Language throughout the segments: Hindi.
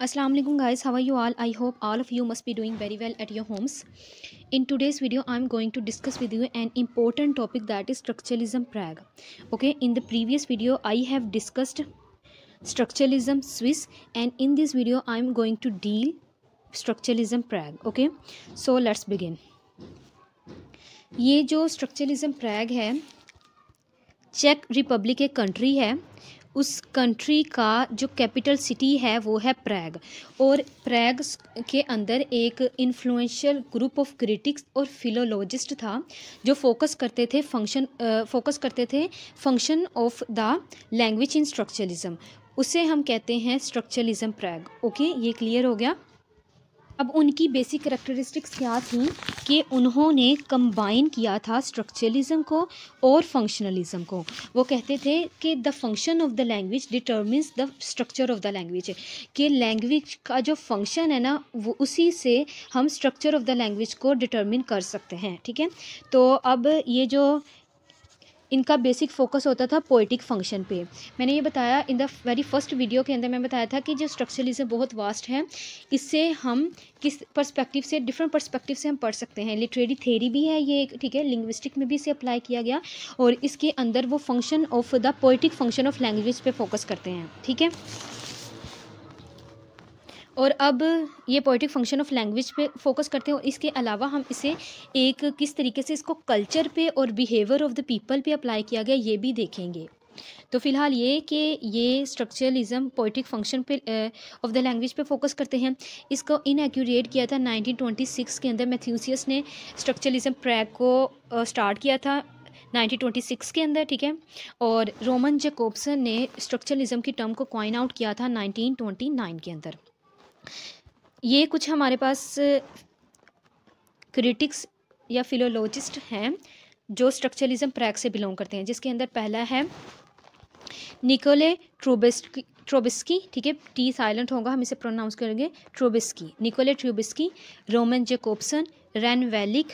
Aslam guys how are you all I hope all of you must be doing very well at your homes in today's video I am going to discuss with you an important topic that is structuralism Prague okay in the previous video I have discussed structuralism Swiss and in this video I am going to deal structuralism Prague okay so let's begin ये जो स्ट्रक्चरलिज्म प्रैग है चेक रिपब्लिक एक कंट्री है उस कंट्री का जो कैपिटल सिटी है, वो है प्रैग और प्रैग के अंदर एक इन्फ्लुएंशियल ग्रुप ऑफ़ क्रिटिक्स और फिलोलॉजिस्ट था, जो फोकस करते थे फ़ंक्शन फोकस करते थे function of the language in structuralism उसे हम कहते हैं स्ट्रक्चरलिज्म प्रैग ओके ये क्लियर हो गया? अब उनकी बेसिक करेक्टरिस्टिक्स क्या थी? कि उन्होंने कंबाइन किया था स्ट्रक्चरलिज्म को और फंक्शनलिज्म को। वो कहते थे कि the function of the language determines the structure of the language कि लैंग्वेज का जो फ़ंक्शन है ना, वो उसी से हम स्ट्रक्चर ऑफ़ द लैंग्वेज को डिटर्मिन कर सकते हैं, ठीक है? तो अब ये जो इनका बेसिक फोकस होता था पोइटिक फ़ंक्शन पे। मैंने ये बताया in the very first video के अंदर मैं बताया था कि जो स्ट्रक्चरलिज्म बहुत वास्ट है, इससे हम किस पर्सपेक्टिव से डिफरेंट पर्सपेक्टिव से हम पढ़ सकते हैं। लिटरेरी थेरी भी है ये एक ठीक है? लिंग्विस्टिक में भी इसे अप्लाई किया गया और इसके अंदर वो function of the poetic function of language पर फोकस करते हैं, ठीक है? और अब ये पोइटिक फ़ंक्शन ऑफ़ लैंग्वेज पे फोकस करते हैं और इसके अलावा हम इसे एक किस तरीके से इसको कल्चर पे और बिहेवियर ऑफ़ द पीपल पे अप्लाई किया गया, ये भी देखेंगे। तो फ़िलहाल ये कि ये स्ट्रक्चरलिज्म पोइटिक फ़ंक्शन पे ऑफ़ द लैंग्वेज पे फोकस करते हैं। इसको इनएक्यूरेट किया था 1926 के अंदर मैथ्यूसियस ने। स्ट्रक्चरलिज्म प्रैग को स्टार्ट किया था 1926 के अंदर, ठीक है? और रोमन जेकोब्सन ने स्ट्रक्चरलिज्म की टर्म को क्वाइन आउट किया था 1929 के अंदर। ये कुछ हमारे पास क्रिटिक्स या फिलोलॉजिस्ट हैं, जो स्ट्रक्चरलिज्म प्रैक से बिलोंग करते हैं, जिसके अंदर पहला है निकोले ट्रोबेस्की ट्रोबिस्की ठीक है? टी साइलेंट होगा, हम इसे प्रोनाउंस करेंगे Trubetzkoy Nikolai Trubetzkoy Roman Jakobson René Wellek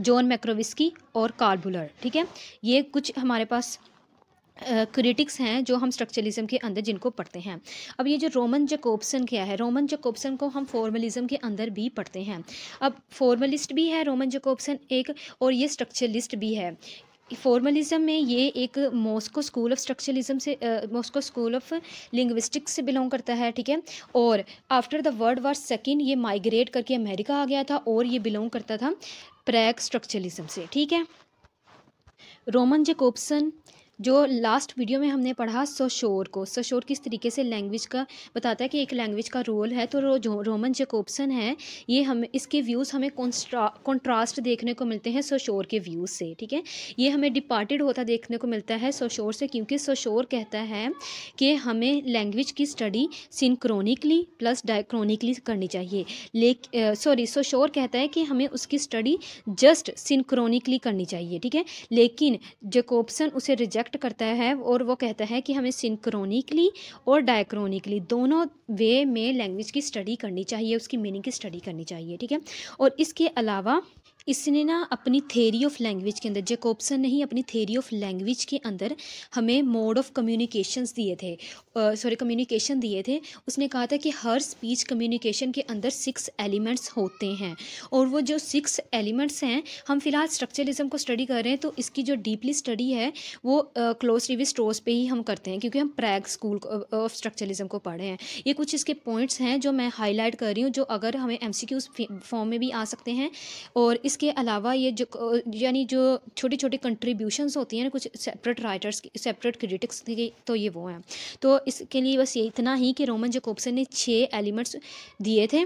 Jan Mukarovsky और कार्बुलर ठीक है? ये कुछ हमारे पास क्रिटिक्स हैं जो हम स्ट्रक्चरलिज्म के अंदर जिनको पढ़ते हैं। अब ये जो रोमन जकोब्सन क्या है? रोमन जकोब्सन को हम फॉर्मलिज्म के अंदर भी पढ़ते हैं। अब फॉर्मलिस्ट भी है रोमन जकोब्सन एक, और ये स्ट्रक्चरलिस्ट भी है। फॉर्मलिज्म में ये एक मॉस्को स्कूल ऑफ़ स्ट्रक्चरलिज्म से मॉस्को स्कूल ऑफ़ लिंग्विस्टिक्स से बिलोंग करता है, ठीक है? और after the world war second ये माइग्रेट करके अमेरिका आ गया था, और ये बिलोंग करता था प्रैग स्ट्रक्चरलिज्म से, ठीक है? रोमन जेकोब्सन जो लास्ट वीडियो में हमने पढ़ा सोशोर को। सोशोर किस तरीके से लैंग्वेज का बताता है कि एक लैंग्वेज का रोल है तो रो रोमन जेकोब्सन है, ये हम, इसके व्यूज़ हमें कॉन्ट्रास्ट देखने को मिलते हैं सोशोर के व्यूज़ से, ठीक है? ये हमें डिपार्टेड होता देखने को मिलता है सोशोर से, क्योंकि सोशोर कहता है कि हमें लैंग्वेज की स्टडी सिंक्रोनिकली प्लस डायक्रोनिकली करनी चाहिए। लेक सॉरी सोशोर कहता है कि हमें उसकी स्टडी जस्ट सिंक्रोनिकली करनी चाहिए, ठीक है? लेकिन जेकोब्सन उसे रिजेक्ट रिफ्लेक्ट करता है और वो कहता है कि हमें सिंक्रोनिकली और डायक्रोनिकली दोनों वे में लैंग्वेज की स्टडी करनी चाहिए, उसकी मीनिंग की स्टडी करनी चाहिए, ठीक है? और इसके अलावा इसने ना अपनी थेरी ऑफ़ लैंग्वेज के अंदर जेकोब्सन ने ही अपनी थेरी ऑफ़ लैंग्वेज के अंदर हमें मोड ऑफ़ कम्युनिकेशंस दिए थे। सॉरी कम्युनिकेशन दिए थे। उसने कहा था कि हर स्पीच कम्युनिकेशन के अंदर सिक्स एलिमेंट्स होते हैं। और वो जो सिक्स एलिमेंट्स हैं, हम फ़िलहाल स्ट्रक्चरलिज्म को स्टडी कर रहे हैं तो इसकी जो डीपली स्टडी है, वो क्लोज रिवी स्टोर्स पे ही हम करते हैं, क्योंकि हम प्रैग स्कूल ऑफ़ स्ट्रक्चरलिज्म को पढ़े हैं। ये कुछ इसके पॉइंट्स हैं जो मैं हाईलाइट कर रही हूँ, जो अगर हमें एम फॉर्म में भी आ सकते हैं, और इसके अलावा ये जो यानी जो छोटी छोटी कंट्रीब्यूशंस होती हैं ना, कुछ सेपरेट राइटर्स की सेपरेट क्रिटिक्स की तो ये वो हैं। तो इसके लिए बस ये इतना ही कि रोमन जकोब्सन ने छः एलिमेंट्स दिए थे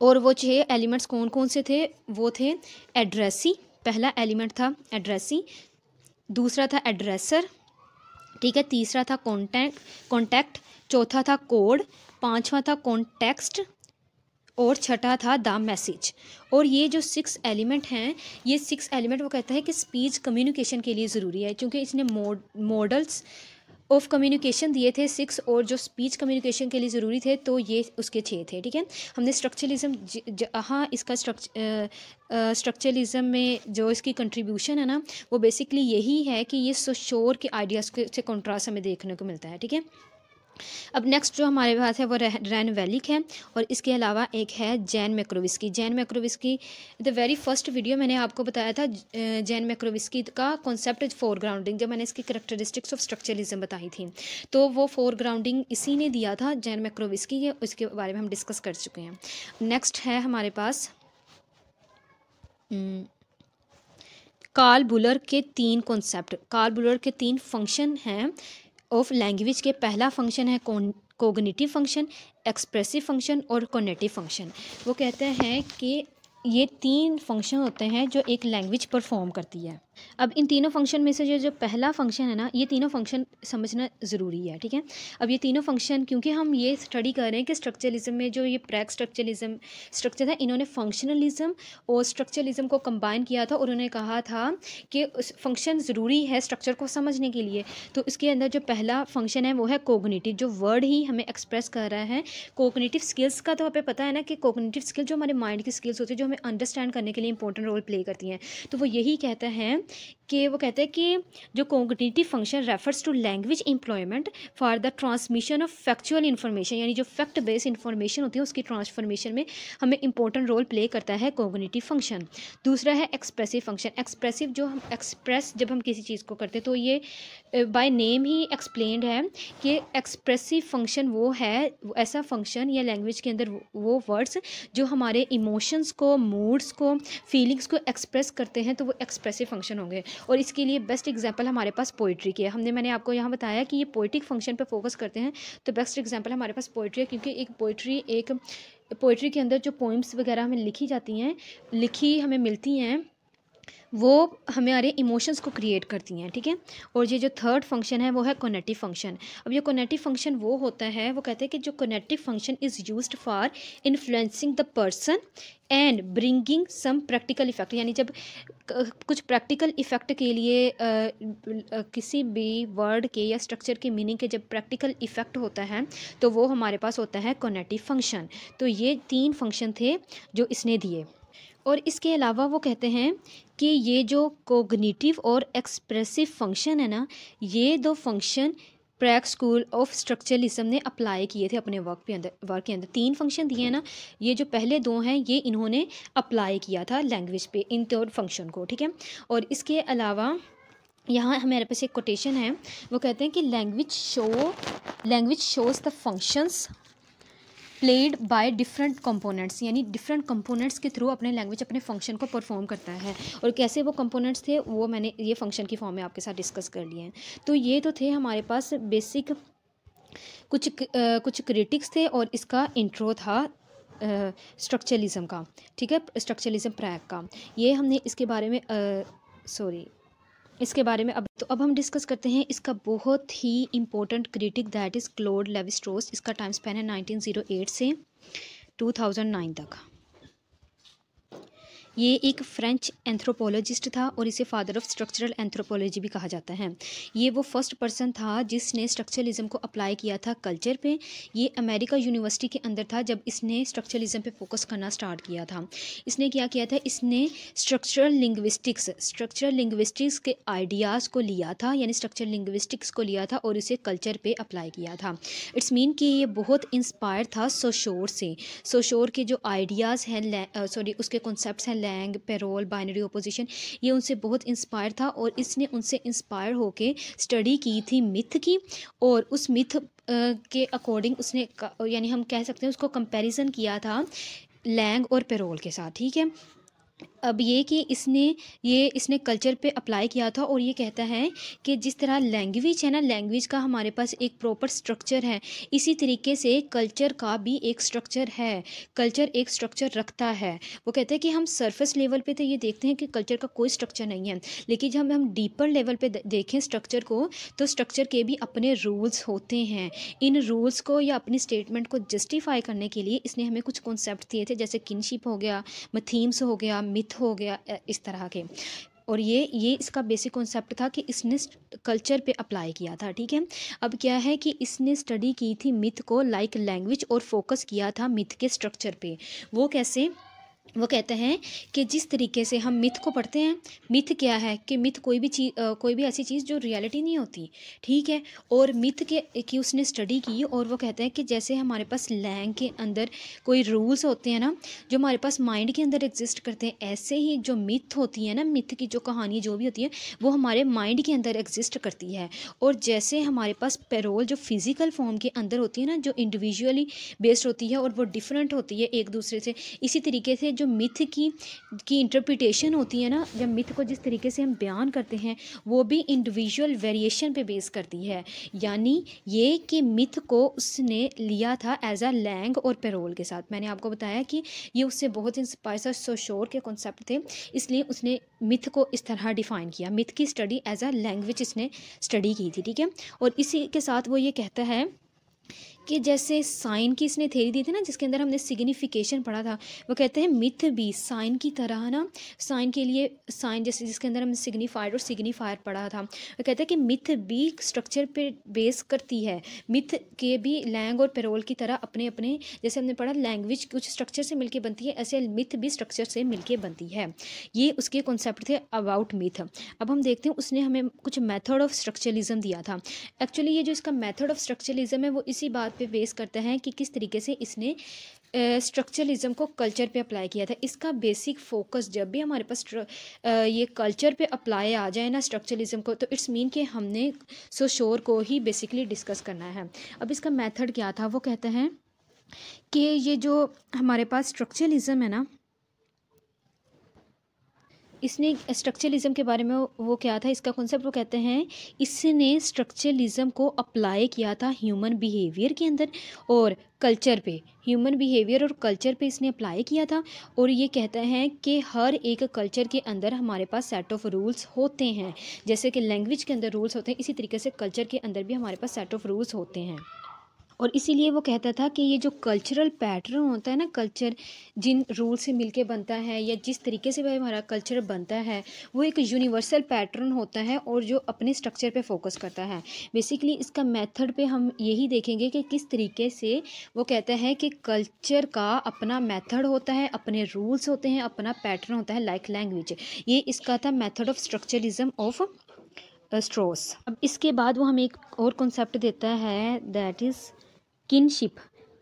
और वो छः एलिमेंट्स कौन कौन से थे? वो थे एड्रेसी, पहला एलिमेंट था एड्रेसी, दूसरा था एड्रेसर, ठीक है, तीसरा था कॉन्टैक्ट कॉन्टैक्ट चौथा था कोड पांचवा था कॉन्टेक्स्ट और छठा था द मैसेज। और ये जो सिक्स एलिमेंट हैं, ये सिक्स एलिमेंट वो कहता है कि स्पीच कम्युनिकेशन के लिए ज़रूरी है, क्योंकि इसने मोड मॉडल्स ऑफ़ कम्युनिकेशन दिए थे सिक्स और जो स्पीच कम्युनिकेशन के लिए ज़रूरी थे तो ये उसके छः थे, ठीक है? हमने स्ट्रक्चरलिज्म हाँ इसका स्ट्रक्चरलिज्म में जो इसकी कंट्रीब्यूशन है ना, वो बेसिकली यही है कि ये शोर के आइडियाज़ से कॉन्ट्रास्ट हमें देखने को मिलता है, ठीक है? अब नेक्स्ट जो हमारे पास है, वो रैन वैलिक है और इसके अलावा एक है Jan Mukarovsky Jan Mukarovsky the very first video मैंने आपको बताया था जैन मैक्रोविस्की का कॉन्सेप्ट फोर ग्राउंडिंग जब मैंने इसकी करेक्टरिस्टिक्स ऑफ़ स्ट्रक्चरलिज्म बताई थी। तो वो फोर ग्राउंडिंग इसी ने दिया था जैन मैक्रोविस्की के, उसके बारे में हम डिस्कस कर चुके हैं। नेक्स्ट है हमारे पास कार्ल बुलर के तीन कॉन्सेप्ट कार्ल बुलर के तीन फ़ंक्शन हैं। ऑफ़ लैंग्वेज के पहला फ़ंक्शन है कोगनिटिव फ़ंक्शन एक्सप्रेसिव फ़ंक्शन और कोनेटिव फ़ंक्शन वो कहते हैं कि ये तीन फ़ंक्शन होते हैं जो एक लैंग्वेज परफॉर्म करती है। अब इन तीनों फ़ंक्शन में से जो जो पहला फ़ंक्शन है ना, ये तीनों फ़ंक्शन समझना ज़रूरी है, ठीक है? अब ये तीनों फ़ंक्शन क्योंकि हम ये स्टडी कर रहे हैं कि स्ट्रक्चरलिज्म में जो ये प्रैक स्ट्रक्चरलिज्म स्ट्रक्चर है इन्होंने फंक्शनलिज्म और स्ट्रक्चरलिज्म को कंबाइन किया था और उन्होंने कहा था कि फ़ंक्शन ज़रूरी है स्ट्रक्चर को समझने के लिए। तो इसके अंदर जो पहला फ़ंक्शन है, वो है कोगनीटिव जो वर्ड ही हमें एक्सप्रेस कर रहा है। कोगनीटिव स्किल्स का तो हमें पता है ना कि कोगनीटिव स्किल जो हमारे माइंड की स्किल्स होती है, जो हमें अंडरस्टैंड करने के लिए इंपॉर्टेंट रोल प्ले करती हैं। तो वो यही कहता है कि वो कहते हैं कि जो cognitive function refers to language employment for the transmission of factual information यानी जो फैक्ट बेस्ड इन्फॉर्मेशन होती है, उसकी ट्रांसफॉर्मेशन में हमें इंपॉर्टेंट रोल प्ले करता है कोगनिटिव फ़ंक्शन दूसरा है एक्सप्रेसिव फ़ंक्शन एक्सप्रेसिव जो हम एक्सप्रेस जब हम किसी चीज़ को करते तो ये बाय नेम ही एक्सप्लेन्ड है कि एक्सप्रेसिव फ़ंक्शन वो है, ऐसा फ़ंक्शन या लैंग्वेज के अंदर वो वर्ड्स जो हमारे इमोशंस को मूड्स को फीलिंग्स को एक्सप्रेस करते हैं तो वो एक्सप्रेसिव फ़ंक्शन होंगे। और इसके लिए बेस्ट एग्ज़ाम्पल हमारे पास पोइट्री की है। हमने, मैंने आपको यहाँ बताया कि ये पोइटिक फ़ंक्शन पर फोकस करते हैं तो बेस्ट एग्ज़ाम्पल हमारे पास पोइट्री है, क्योंकि एक पोइट्री एक पोइट्री के अंदर जो पोइम्स वगैरह हमें लिखी जाती हैं, लिखी हमें मिलती हैं वो हमारे इमोशंस को क्रिएट करती हैं ठीक है? ठीके? और ये जो थर्ड फ़ंक्शन है वो है कोनेटिव फ़ंक्शन अब ये कोनेटिव फ़ंक्शन वो होता है वो कहते हैं कि जो conative function is use for influencing the person and bringing some practical effect यानी जब कुछ प्रैक्टिकल इफ़ेक्ट के लिए आ, किसी भी वर्ड के या स्ट्रक्चर के मीनिंग के जब प्रैक्टिकल इफ़ेक्ट होता है तो वो हमारे पास होता है कोनेटिव फ़ंक्शन तो ये तीन फ़ंक्शन थे जो इसने दिए। और इसके अलावा वो कहते हैं कि ये जो कोग्निटिव और एक्सप्रेसिव फ़ंक्शन है ना, ये दो function Prague school of structuralism ने अप्लाई किए थे अपने वर्क पे अंदर वर्क के अंदर। तीन फ़ंक्शन दिए हैं ना, ये जो पहले दो हैं, ये इन्होंने अप्लाई किया था लैंग्वेज पे, इन थर्ड फ़ंक्शन को, ठीक है? और इसके अलावा यहाँ हमारे पास एक कोटेशन है, वो कहते हैं कि language show language shows the functions played by different components यानी डिफरेंट कंपोनेंट्स के थ्रू अपने लैंग्वेज अपने फ़ंक्शन को परफॉर्म करता है। और कैसे वो कंपोनेंट्स थे वो मैंने ये फ़ंक्शन की फॉर्म में आपके साथ डिस्कस कर लिए हैं। तो ये तो थे हमारे पास बेसिक कुछ आ, कुछ क्रिटिक्स थे और इसका इंट्रो था स्ट्रक्चरलिज्म का ठीक है? स्ट्रक्चरलिज्म प्रैक का। ये हमने इसके बारे में सॉरी इसके बारे में अब तो अब हम डिस्कस करते हैं इसका बहुत ही important critic that is Claude Levi Strauss इसका टाइम स्पेन है 1908 से 2009 तक। ये एक फ्रेंच एंथ्रोपोलॉजिस्ट था और इसे फादर ऑफ़ स्ट्रक्चरल एंथ्रोपोलॉजी भी कहा जाता है। ये वो फ़र्स्ट पर्सन था जिसने स्ट्रक्चरलिज्म को अप्लाई किया था कल्चर पे। ये अमेरिका यूनिवर्सिटी के अंदर था जब इसने स्ट्रक्चरलिज्म पे फोकस करना स्टार्ट किया था। इसने क्या किया था? इसने स्ट्रक्चरल लिंग्विस्टिक्स स्ट्रक्चरल लिंग्विस्टिक्स के आइडियाज़ को लिया था, यानी स्ट्रक्चरल लिंग्विस्टिक्स को लिया था और इसे कल्चर पर अप्लाई किया था। इट्स मीन कि ये बहुत इंस्पायर था सोशोर से। सोशोर के जो आइडियाज़ हैं सॉरी उसके कॉन्सेप्ट हैं लैंग, पेरोल, बाइनरी ओपोजिशन ये उनसे बहुत इंस्पायर था और इसने उनसे इंस्पायर होके स्टडी की थी मिथ की और उस मिथ के अकॉर्डिंग उसने यानी हम कह सकते हैं उसको कंपैरिजन किया था लैंग और पेरोल के साथ, ठीक है? अब ये कि इसने, ये इसने कल्चर पे अप्लाई किया था और ये कहता है कि जिस तरह लैंग्वेज है ना लैंग्वेज का हमारे पास एक प्रॉपर स्ट्रक्चर है, इसी तरीके से कल्चर का भी एक स्ट्रक्चर है कल्चर एक स्ट्रक्चर रखता है। वो कहते हैं कि हम सरफेस लेवल पे तो ये देखते हैं कि कल्चर का कोई स्ट्रक्चर नहीं है, लेकिन जब हम डीपर लेवल पर देखें स्ट्रक्चर को तो स्ट्रक्चर के भी अपने रूल्स होते हैं। इन रूल्स को या अपनी स्टेटमेंट को जस्टिफाई करने के लिए इसने हमें कुछ कॉन्सेप्ट दिए थे, जैसे किनशिप हो गया मथीम्स हो गया मिथ हो गया इस तरह के। और ये ये इसका बेसिक कॉन्सेप्ट था कि इसने कल्चर पे अप्लाई किया था, ठीक है? अब क्या है कि इसने स्टडी की थी मिथ को लाइक like लैंग्वेज और फोकस किया था मिथ के स्ट्रक्चर पे। वो कैसे? वो कहते हैं कि जिस तरीके से हम मिथ को पढ़ते हैं, मिथ क्या है कि मिथ कोई भी चीज़ कोई भी ऐसी चीज़ जो रियलिटी नहीं होती, ठीक है? और मिथ के, की उसने स्टडी की और वो कहते हैं कि जैसे हमारे पास लैंग के अंदर कोई रूल्स होते हैं ना, जो हमारे पास माइंड के अंदर एग्जिस्ट करते हैं, ऐसे ही जो मिथ होती है ना, मिथ की जो कहानी जो भी होती है, वो हमारे माइंड के अंदर एग्जिस्ट करती है। और जैसे हमारे पास पेरोल जो फ़िज़िकल फॉर्म के अंदर होती है ना, जो इंडिविजुअली बेस्ड होती है और वो डिफरेंट होती है एक दूसरे से, इसी तरीके से जो मिथ की की इंटरप्रिटेशन होती है ना जब मिथ को जिस तरीके से हम बयान करते हैं, वो भी इंडिविजुअल वेरिएशन पे बेस करती है। यानी ये कि मिथ को उसने लिया था एज अ लैंग और पेरोल के साथ। मैंने आपको बताया कि ये उससे बहुत इंस्पायर सो शोर के कॉन्सेप्ट थे। इसलिए उसने मिथ को इस तरह डिफ़ाइन किया। मिथ की स्टडी एज अ लैंग्वेज इसने स्टडी की थी, ठीक है? और इसी के साथ वो ये कहता है कि जैसे साइन की इसने थेरी दी थी ना, जिसके अंदर हमने सिग्निफिकेशन पढ़ा था, वो कहते हैं मिथ भी, साइन की तरह ना? साइन के लिए, साइन जैसे, जिसके अंदर हमने सिग्निफाइड और सिग्निफायर पढ़ा था, वो कहते हैं कि मिथ भी स्ट्रक्चर पे बेस करती है। मिथ के भी लैंग और पेरोल की तरह अपने अपने जैसे हमने पढ़ा लैंग्वेज कुछ स्ट्रक्चर से मिलके बनती है, ऐसे मिथ भी स्ट्रक्चर से मिलके बनती है। ये उसके कॉन्सेप्ट थे अबाउट मिथ अब हम देखते हैं, उसने हमें कुछ मैथड ऑफ़ स्ट्रक्चरलिज्म दिया था। एक्चुअली ये जो इसका मैथड ऑफ़ स्ट्रक्चरलिज्म है, वो इसी बात पे बेस करता है कि किस तरीके से इसने स्ट्रक्चरलिज्म को कल्चर पे अप्लाई किया था। इसका बेसिक फोकस जब भी हमारे पास ये कल्चर पे अप्लाई आ जाए ना स्ट्रक्चरलिज्म को तो इट्स मीन कि हमने सोशोर को ही बेसिकली डिस्कस करना है। अब इसका मेथड क्या था? वो कहते हैं कि ये जो हमारे पास स्ट्रक्चरलिज्म है ना इसने स्ट्रक्चरलिज्म के बारे में वो क्या था, इसका कॉन्सेप्ट वो कहते हैं, इसने स्ट्रक्चरलिज्म को अप्लाई किया था ह्यूमन बिहेवियर के अंदर और कल्चर पे। ह्यूमन बिहेवियर और कल्चर पे इसने अप्लाई किया था और ये कहते हैं कि हर एक कल्चर के अंदर हमारे पास सेट ऑफ़ रूल्स होते हैं। जैसे कि लैंग्वेज के अंदर रूल्स होते हैं, इसी तरीके से कल्चर के अंदर भी हमारे पास सेट ऑफ़ रूल्स होते हैं। और इसीलिए वो कहता था कि ये जो कल्चरल पैटर्न होता है ना कल्चर जिन रूल से मिलके बनता है या जिस तरीके से वह हमारा कल्चर बनता है, वो एक यूनिवर्सल पैटर्न होता है और जो अपने स्ट्रक्चर पे फोकस करता है। बेसिकली इसका मेथड पे हम यही देखेंगे कि किस तरीके से वो कहता है कि कल्चर का अपना मेथड होता है, अपने रूल्स होते हैं, अपना पैटर्न होता है लाइक लैंग्वेज ये इसका था method of structuralism of Strauss अब इसके बाद वो हमें एक और कॉन्सेप्ट देता है दैट इज़ किनशिप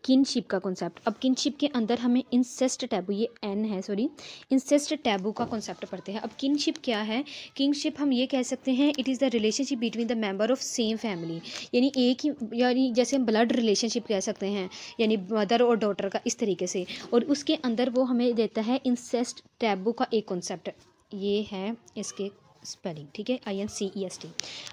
किनशिप का कॉन्सेप्ट अब किनशिप के अंदर हमें इंसेस्ट टैबू ये एन है सॉरी इंसेस्ट टैबू का कॉन्सेप्ट पढ़ते हैं. अब किनशिप क्या है? किंगशिप हम ये कह सकते हैं it is the relationship between the member of same family यानी एक ही, यानी जैसे हम ब्लड रिलेशनशिप कह सकते हैं, यानी मदर और डॉटर का इस तरीके से. और उसके अंदर वो हमें देता है इंसेस्ट टैबू का एक कॉन्सेप्ट ये है इसके स्पेलिंग ठीक है? I N C E S T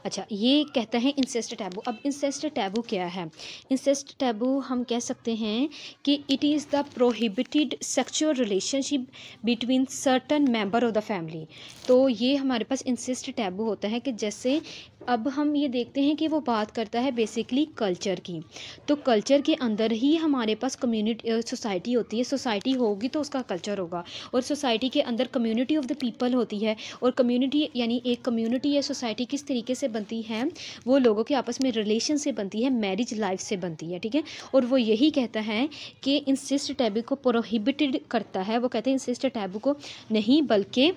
अच्छा ये कहता है इंसेस्ट टैबू अब इंसेस्ट टैबू क्या है? इंसेस्ट टैबू हम कह सकते हैं कि it is the prohibited sexual relationship between certain member of the family तो ये हमारे पास इंसेस्ट टैबू होता है कि जैसे अब हम ये देखते हैं कि वो बात करता है बेसिकली कल्चर की। तो कल्चर के अंदर ही हमारे पास कम्युनिटी सोसाइटी होती है। सोसाइटी होगी तो उसका कल्चर होगा। और सोसाइटी के अंदर कम्युनिटी ऑफ़ द पीपल होती है। और कम्युनिटी यानी एक कम्युनिटी या सोसाइटी किस तरीके से बनती है, वो लोगों के आपस में रिलेशन से बनती है मैरिज लाइफ से बनती है, ठीक है? और वो यही कहता है कि इंसिस्ट टैबू को प्रोहिबिटेड करता है। वो कहते हैं इंसिस्ट टैबू को नहीं, बल्कि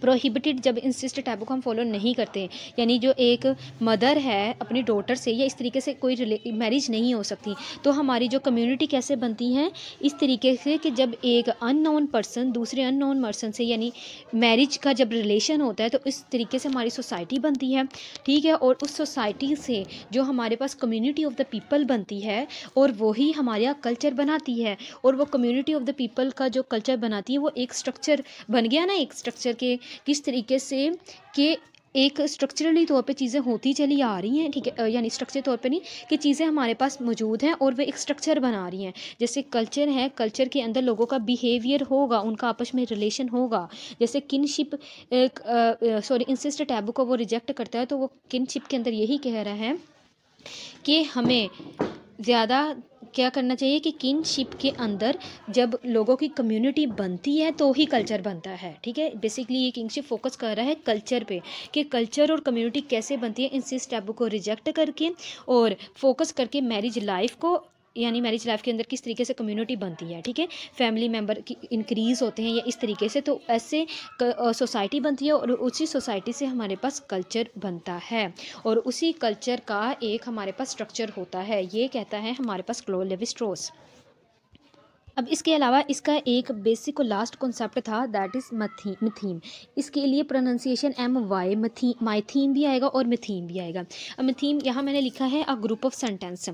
प्रोहिबिटेड जब इंसिस्ट टैबू को हम फॉलो नहीं करते, यानी जो एक मदर है अपनी डॉटर से, या इस तरीके से कोई मैरिज नहीं हो सकती तो हमारी जो कम्युनिटी कैसे बनती हैं, इस तरीके से कि जब एक अननोन पर्सन दूसरे अननोन पर्सन से, यानी मैरिज का जब रिलेशन होता है तो इस तरीके से हमारी सोसाइटी बनती है। ठीक है? और उस सोसाइटी से जो हमारे पास कम्युनिटी ऑफ़ द पीपल बनती है, और वही हमारे कल्चर बनाती है, और वो कम्युनिटी ऑफ़ द पीपल का जो कल्चर बनाती है, वो एक स्ट्रक्चर बन गया ना, एक स्ट्रक्चर के किस तरीके से कि एक स्ट्रक्चरली तौर पे चीज़ें होती चली आ रही हैं, ठीक है यानी स्ट्रक्चर तौर पे नहीं, कि चीज़ें हमारे पास मौजूद हैं और वे एक स्ट्रक्चर बना रही हैं। जैसे कल्चर है कल्चर के अंदर लोगों का बिहेवियर होगा, उनका आपस में रिलेशन होगा। जैसे किनशिप सॉरी इंसिस्ट टैबू को वो रिजेक्ट करता है तो वो किनशिप के अंदर यही कह रहा है कि हमें ज़्यादा क्या करना चाहिए कि किनशिप के अंदर जब लोगों की कम्युनिटी बनती है तो ही कल्चर बनता है, ठीक है? बेसिकली ये किंगशिप फोकस कर रहा है कल्चर पे कि कल्चर और कम्युनिटी कैसे बनती है, इन सिस टैबू को रिजेक्ट करके और फोकस करके मैरिज लाइफ को यानी मैरिज लाइफ के अंदर किस तरीके से कम्युनिटी बनती है, ठीक है? फैमिली मेंबर की इंक्रीज़ होते हैं या इस तरीके से तो ऐसे सोसाइटी बनती है और उसी सोसाइटी से हमारे पास कल्चर बनता है। और उसी कल्चर का एक हमारे पास स्ट्रक्चर होता है, ये कहता है हमारे पास क्लो लेविस्ट्रोस अब इसके अलावा इसका एक बेसिक और लास्ट कॉन्सेप्ट था दैट इज़ मथी मिथीम इसके लिए प्रोनाउंसिएशन एम वाई मथी माइथीम भी आएगा और मिथीम भी आएगा। अब मिथीम यहाँ मैंने लिखा है अ ग्रुप ऑफ़ सेंटेंस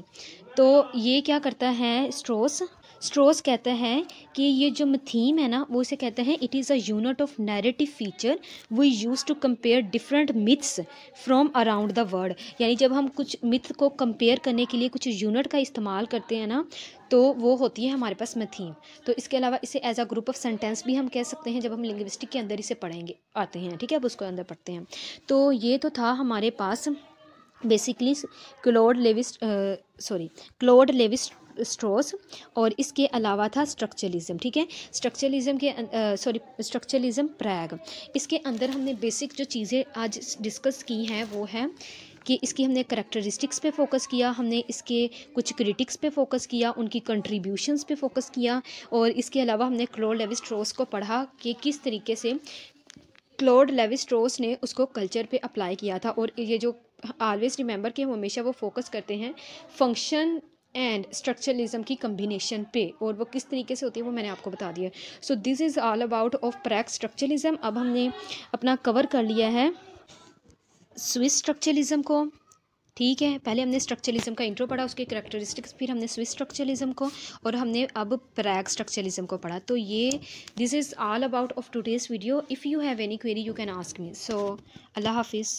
तो ये क्या करता है स्ट्रोस स्ट्रोस कहते हैं कि ये जो थीम है ना, वो इसे कहते हैं it is a unit of narrative feature we use to compare different myths from around the world यानी जब हम कुछ मिथ को कंपेयर करने के लिए कुछ यूनिट का इस्तेमाल करते हैं ना तो वो होती है हमारे पास मथीम तो इसके अलावा इसे as a group of sentence भी हम कह सकते हैं, जब हम लिंग्विस्टिक के अंदर इसे पढ़ेंगे, आते हैं, ठीक है, अब उसको अंदर पढ़ते हैं. तो ये तो था हमारे पास basically Claude Levi sorry Claude Levi Strauss और इसके अलावा था स्ट्रक्चरलिज्म ठीक है? स्ट्रक्चरलिज्म के सॉरी स्ट्रक्चरलिज्म प्रैग इसके अंदर हमने बेसिक जो चीज़ें आज डिस्कस की हैं, वो है कि इसकी हमने करेक्टरिस्टिक्स पे फोकस किया, हमने इसके कुछ क्रिटिक्स पे फोकस किया, उनकी कंट्रीब्यूशंस पे फोकस किया और इसके अलावा हमने क्लोड लेविस स्ट्रोस को पढ़ा कि किस तरीके से क्लोड लेविस स्ट्रोस ने उसको कल्चर पे अप्लाई किया था और ये जो ऑलवेज रिमेंबर कि हम हमेशा वो फोकस करते हैं फ़ंक्शन एंड स्ट्रक्चरलिज्म की कम्बिनेशन पे और वो किस तरीके से होती है वो मैंने आपको बता दिया। So this is all about of Prague structuralism अब हमने अपना कवर कर लिया है स्विस स्ट्रक्चरलिज्म को। ठीक है, पहले हमने स्ट्रक्चरलिज्म का इंट्रो पढ़ा, उसके करेक्टरिस्टिक्स फिर हमने स्विस स्ट्रक्चरलिज्म को और हमने अब प्रैग स्ट्रक्चरलिज्म को पढ़ा। तो ये this is all about of today's video if you have any query you can ask me so अल्लाह हाफिज़।